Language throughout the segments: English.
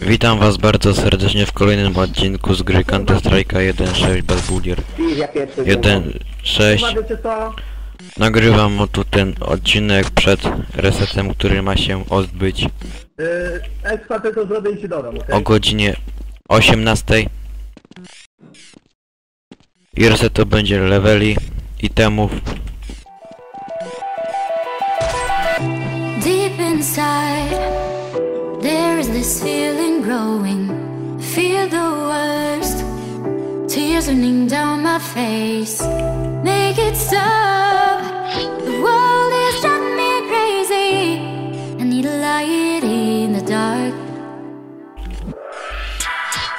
Witam was bardzo serdecznie w kolejnym odcinku z gry Counter Strike'a 1.6 Belbulier. I ja pierwszy 1.6 Chyba wiecie co? Nagrywam tu ten odcinek przed resetem, który ma się odbyć o godzinie 18. I reset to będzie leveli, itemów, Deep inside, this feeling growing. Feel the worst. Tears running down my face. Make it stop. The world is driving me crazy. I need a light in the dark.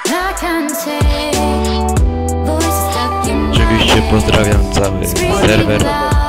I can't take voices stuck in my Oczywiście pozdrawiam cały serwer.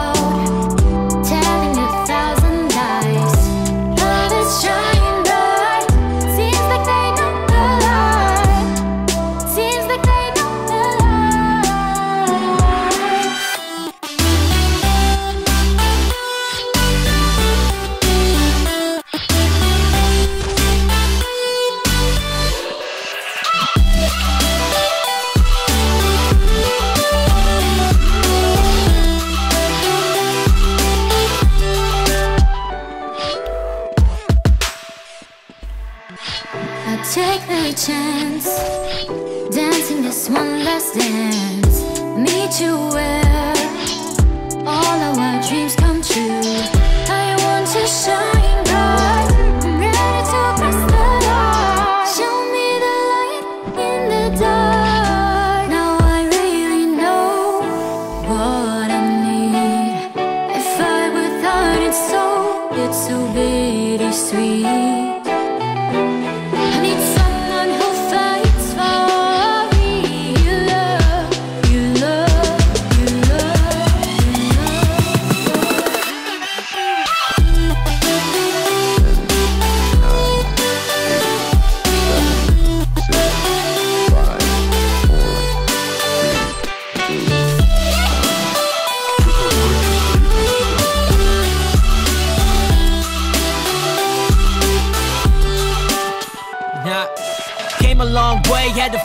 Dancing this one last dance. Meet you where all our dreams come true. I want to shine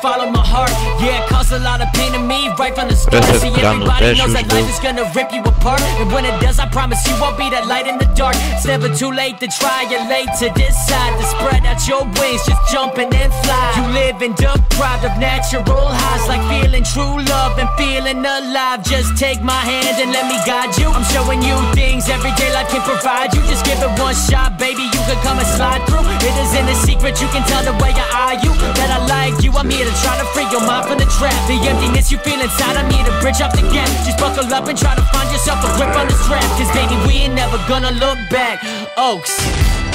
follow my heart. Caused a lot of pain to me right from the start. See, everybody knows that life is gonna rip you apart. And when it does, I promise you I'll be that light in the dark. It's never too late to try, you're late to decide to spread out your wings, just jumping and fly. You living deprived of natural highs, like feeling true love and feeling alive. Just take my hand and let me guide you. I'm showing you things every day life can provide you. Just give it one shot, baby. You can come and slide through. It isn't a secret, you can tell the way I eye you that I like you. I'm here to try to free your mind from the trap. The emptiness you feel inside, I'm here to bridge up the gap. Just buckle up and try to find yourself a grip on the strap. Cause baby, we ain't never gonna look back. Oakes.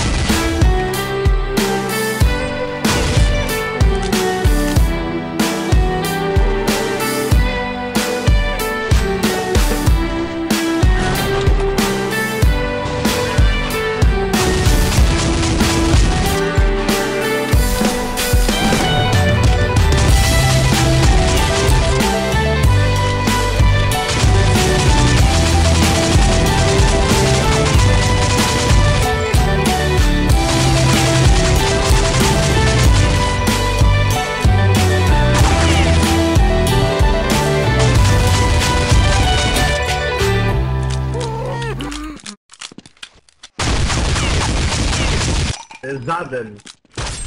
Żaden.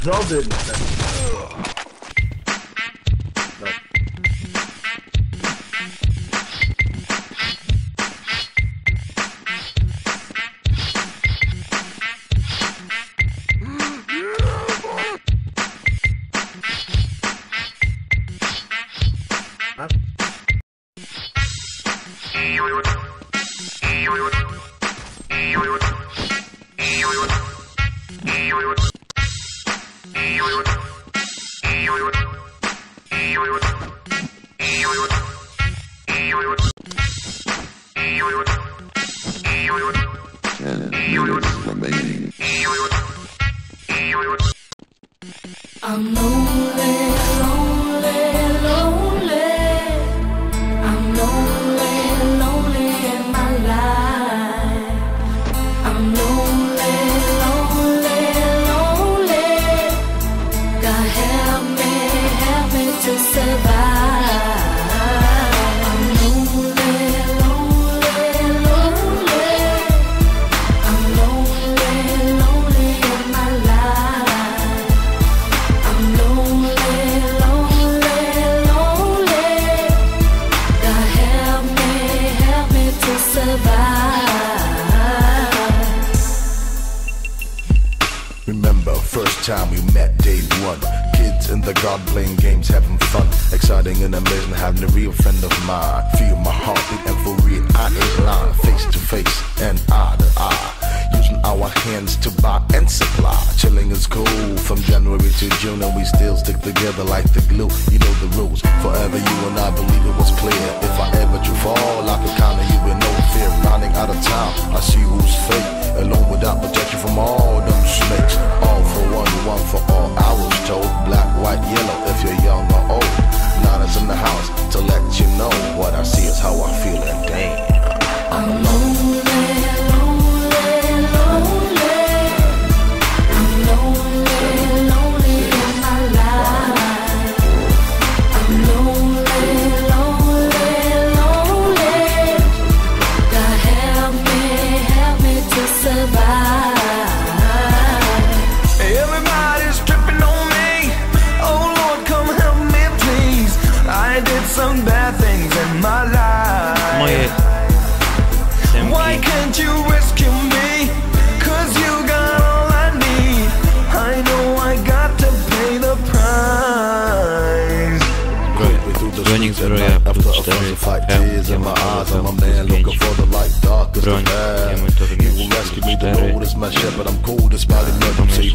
Żaden. Ten minutes remaining. I'm lonely, time we met, day one. Kids in the garden playing games, having fun. Exciting and amazing, having a real friend of mine. Feel my heartbeat and for real, I ain't lying. Face to face and eye to eye. Our hands to buy and supply. Chilling is cool from January to June, and we still stick together like the glue. You know the rules. Forever you and I believe it was clear. If I ever do fall, I could count on you with no fear. Running out of time, I see who's fake. Alone without protection from all them snakes. All for one, one for all. I was told black, white, yellow. If you're young or old, Nana's in the house to let you know what I see is how I feel, and damn, I'm alone.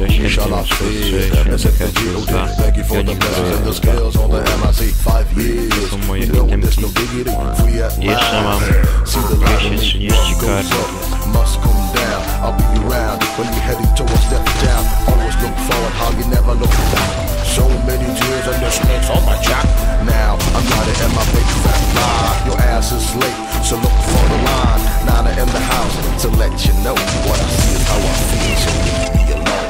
Jeszcze who shall I 7 fear? plus 6, Except the 7 G.O.D. Thank you for the blessings and the skills on the MIC. Five years, you know there's no diggity, free at last. See the light in me, up must come down. I'll be around when you're heading towards step down. Always look forward, how you never look back. So many tears and the snakes on my jack. Now I'm riding in my big fat lie. Your ass is late, so look for the line. Nana in the house to let you know what I see is how I feel. So leave me alone.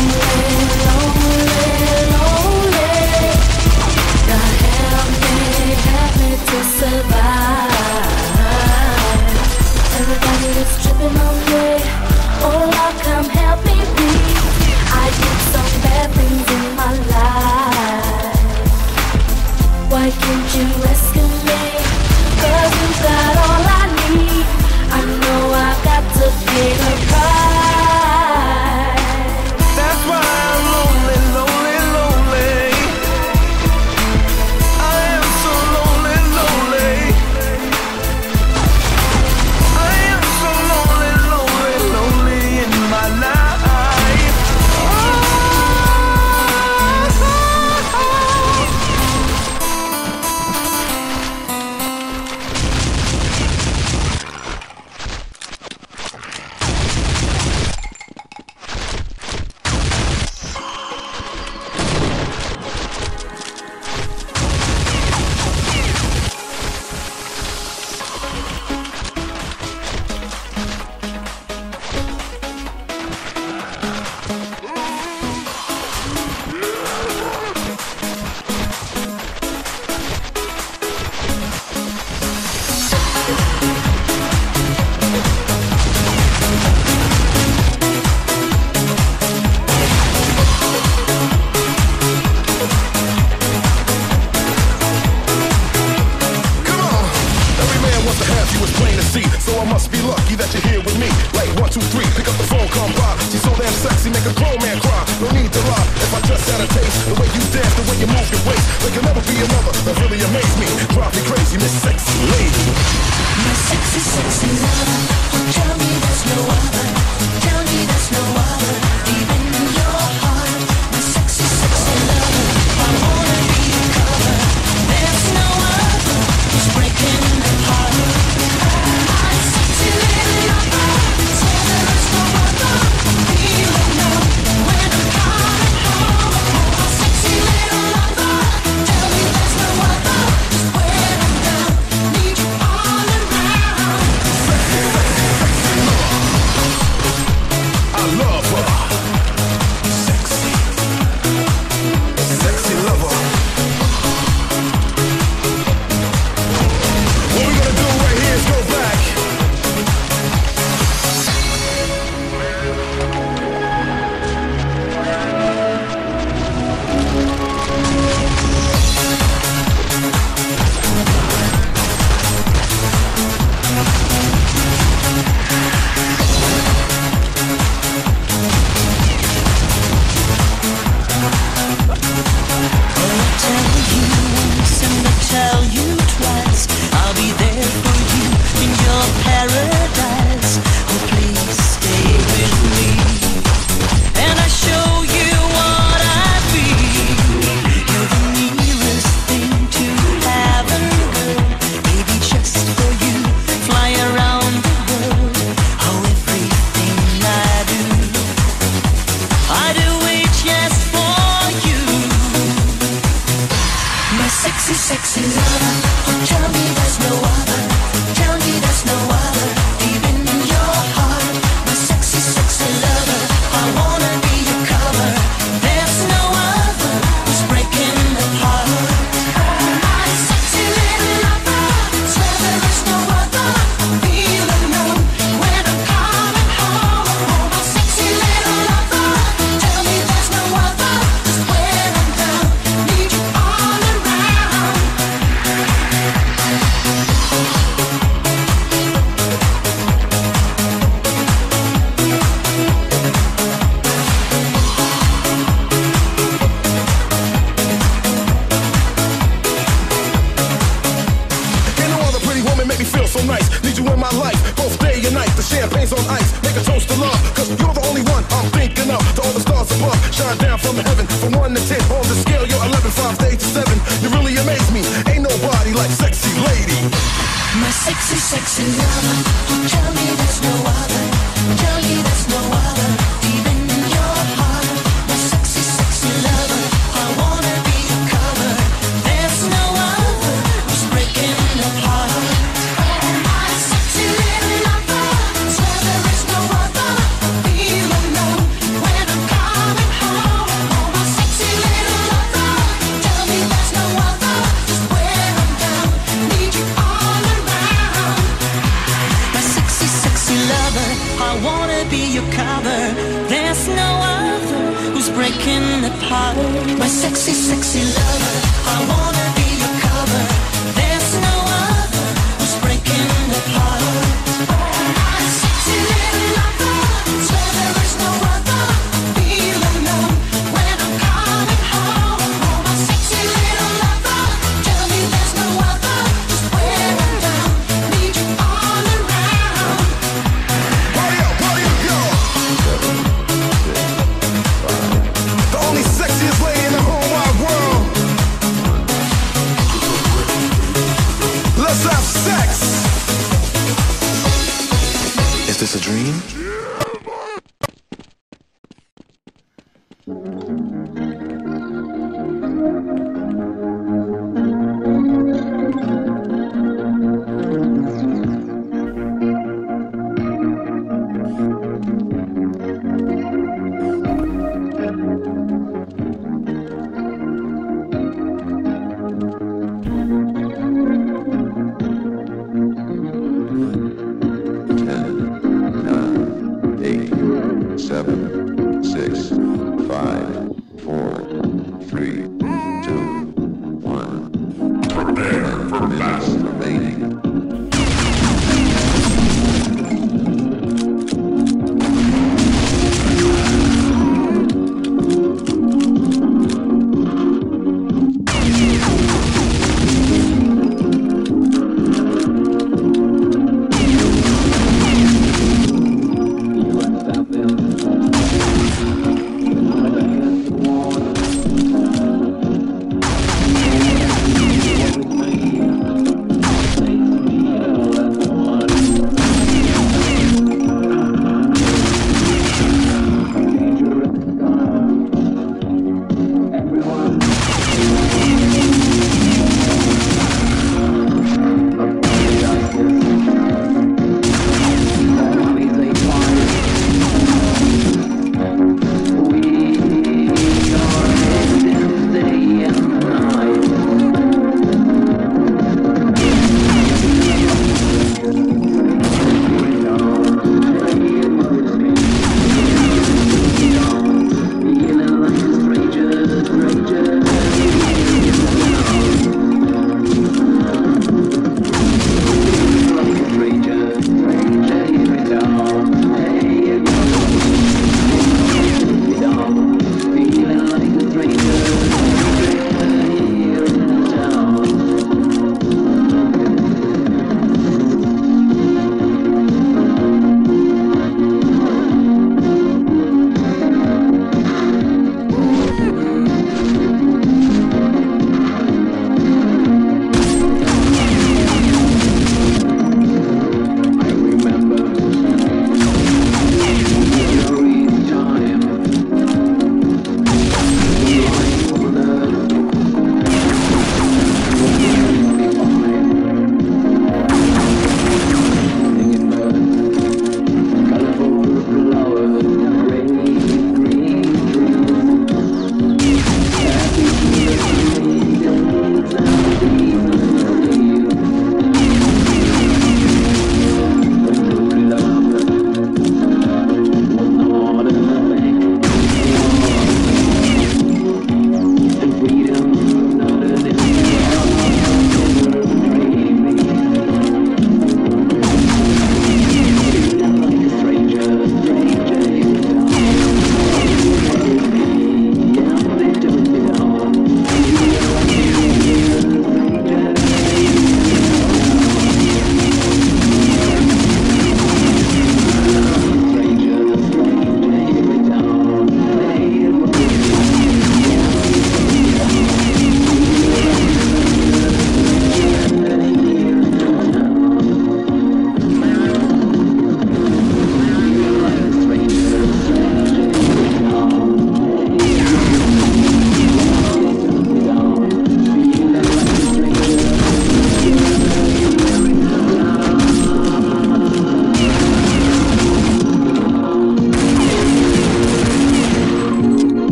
must be lucky that you're here with me. Like one, two, three, pick up the phone, come by. She's so damn sexy, make a grown man cry. No need to lie. If I just had a taste, the way you dance, the way you move your waist, there can never be another that really amaze me. Drive me crazy, Miss Sexy Lady. My sexy, sexy lover.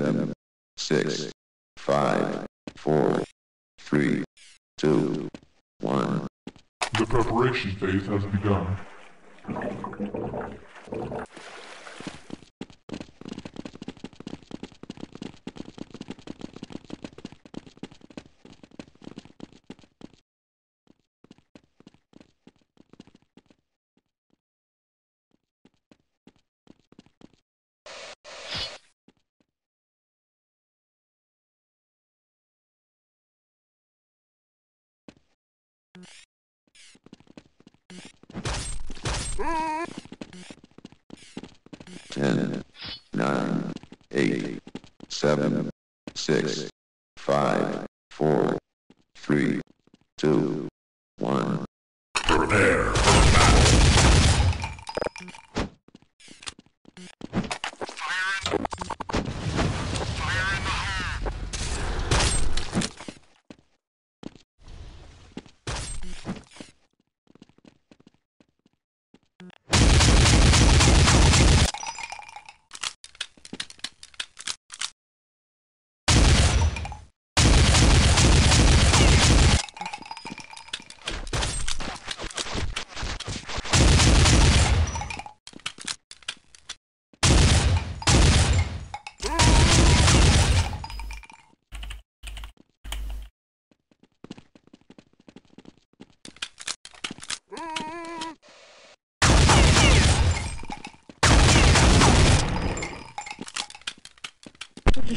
Seven, six, five, four, three, two, one. The preparation phase has begun. Ten, nine, eight, seven, six, five, four, three,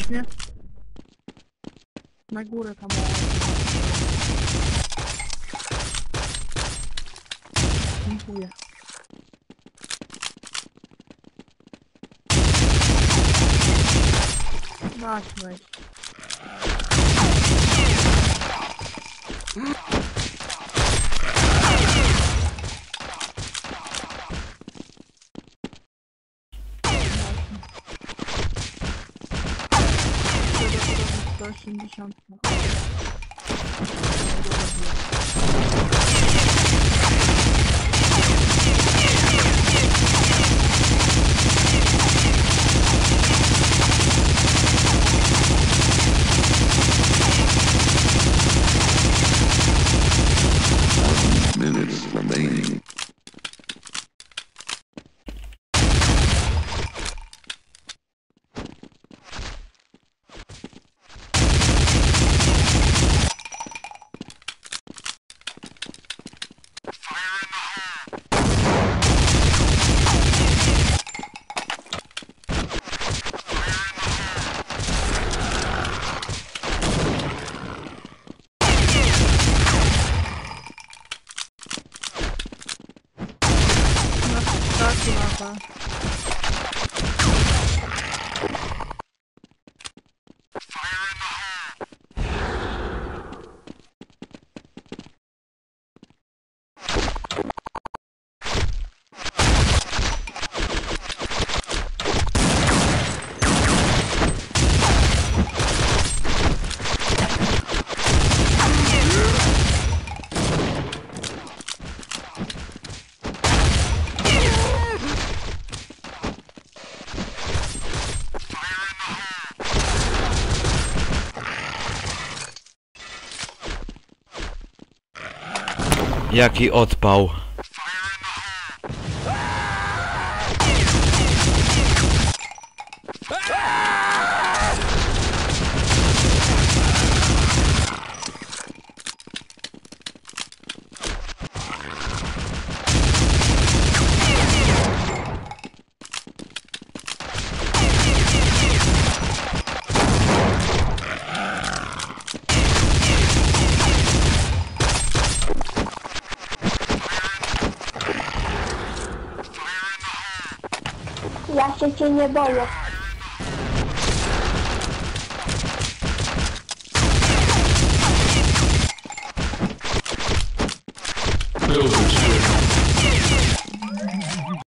Нет? На горы там. Нихуя. Наш, значит. Weź. To 小心啊！Jaki odpał. 今天不晚